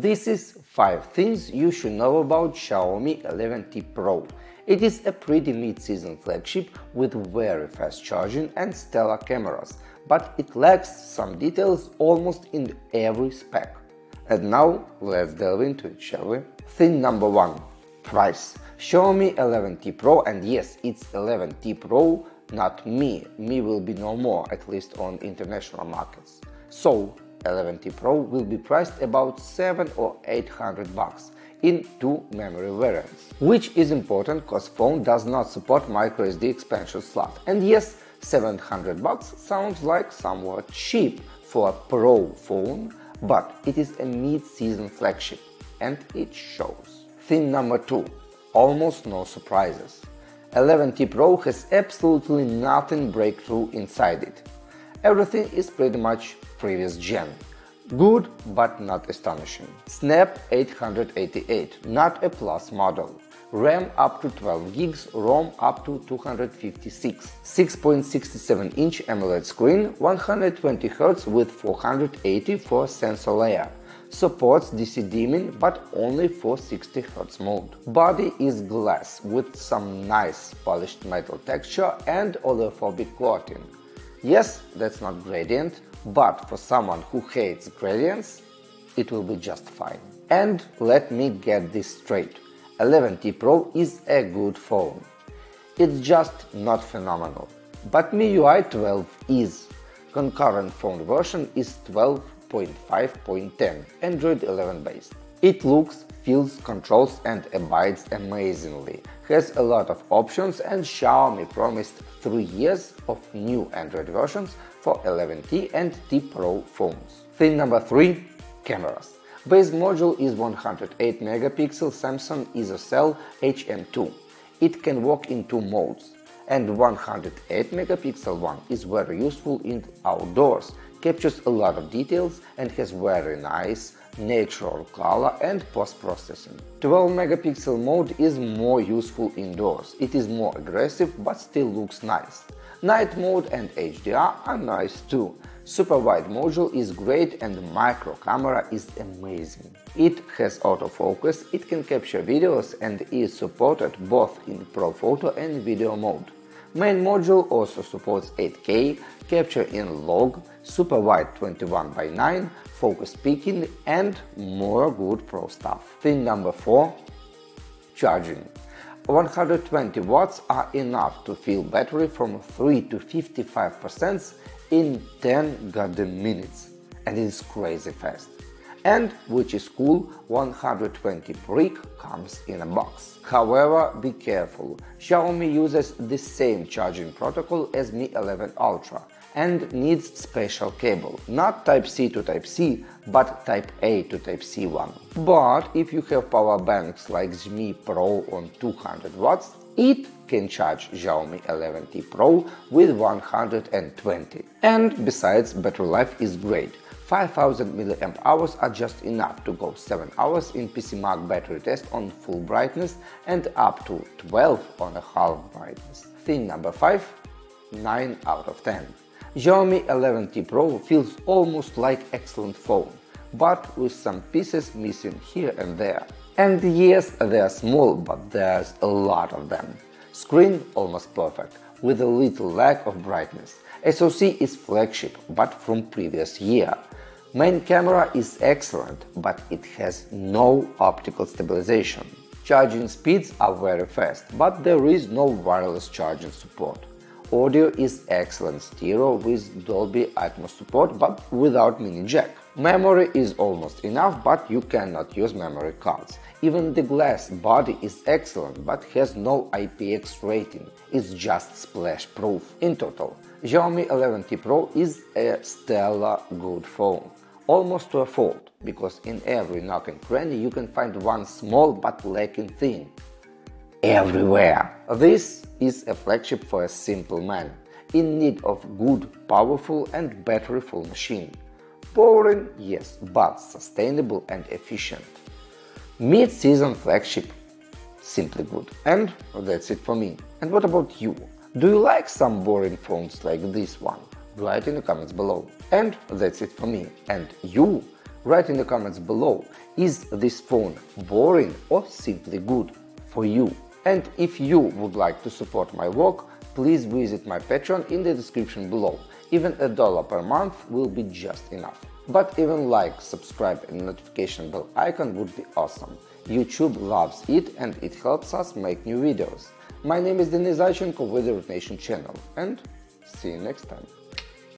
This is 5 things you should know about Xiaomi 11T Pro. It is a pretty mid-season flagship with very fast charging and stellar cameras, but it lacks some details almost in every spec. And now let's delve into it, shall we? Thing number 1. Price. Xiaomi 11T Pro and yes, it's 11T Pro, not Mi. Mi will be no more, at least on international markets. So 11T Pro will be priced about 7 or 800 bucks in two memory variants, which is important because phone does not support microSD expansion slot. And yes, 700 bucks sounds like somewhat cheap for a Pro phone, but it is a mid-season flagship and it shows. Thing number 2. Almost no surprises. 11T Pro has absolutely nothing breakthrough inside it. Everything is pretty much previous gen. Good, but not astonishing. Snap 888, not a plus model. RAM up to 12 gigs, ROM up to 256. 6.67 inch AMOLED screen, 120 Hz with 480 for sensor layer. Supports DC dimming but only for 60 Hz mode. Body is glass with some nice polished metal texture and oleophobic coating. Yes, that's not gradient, but for someone who hates gradients, it will be just fine. And let me get this straight. 11T Pro is a good phone. It's just not phenomenal. But MIUI 12 is. Concurrent phone version is 12.5.10, Android 11 based. It looks, feels, controls and abides amazingly, has a lot of options and Xiaomi promised 3 years of new Android versions for 11T and T Pro phones. Thing number 3 Cameras. Base module is 108 megapixel Samsung ISOCELL HM2. It can work in two modes, and 108 megapixel one is very useful in outdoors, captures a lot of details and has very nice natural color and post-processing. 12 megapixel mode is more useful indoors. It is more aggressive but still looks nice. Night mode and HDR are nice too. Super wide module is great and micro camera is amazing. It has autofocus, it can capture videos and is supported both in Pro Photo and video mode. Main module also supports 8K, capture in log, super wide 21 by 9, focus peaking and more good pro stuff. Thing number 4 Charging. 120 watts are enough to fill battery from 3 to 55% in 10 goddamn minutes and it is crazy fast. And, which is cool, 120 brick comes in a box. However, be careful, Xiaomi uses the same charging protocol as Mi 11 Ultra and needs special cable, not Type-C to Type-C, but Type-A to Type-C one. But if you have power banks like Xiaomi Pro on 200 watts, it can charge Xiaomi 11T Pro with 120. And besides, battery life is great. 5000 mAh are just enough to go 7 hours in PCMark battery test on full brightness and up to 12 on a half brightness. Thing number 5 9 out of 10. Xiaomi 11T Pro feels almost like excellent phone, but with some pieces missing here and there. And yes, they are small, but there's a lot of them. Screen almost perfect, with a little lack of brightness. SoC is flagship, but from previous year. Main camera is excellent, but it has no optical stabilization. Charging speeds are very fast, but there is no wireless charging support. Audio is excellent stereo with Dolby Atmos support but without mini jack. Memory is almost enough but you cannot use memory cards. Even the glass body is excellent but has no IPX rating, it's just splash proof. In total, Xiaomi 11T Pro is a stellar good phone. Almost to a fault, because in every nook and cranny you can find one small but lacking thing everywhere. This is a flagship for a simple man, in need of good, powerful and battery-full machine. Boring, yes, but sustainable and efficient. Mid-season flagship, simply good. And that's it for me. And what about you? Do you like some boring phones like this one? Write in the comments below. And that's it for me. And you? Write in the comments below, is this phone boring or simply good for you? And if you would like to support my work, please visit my Patreon in the description below. Even a dollar per month will be just enough. But even like, subscribe and notification bell icon would be awesome. YouTube loves it and it helps us make new videos. My name is Denis Zaychenko with the Root Nation channel and see you next time.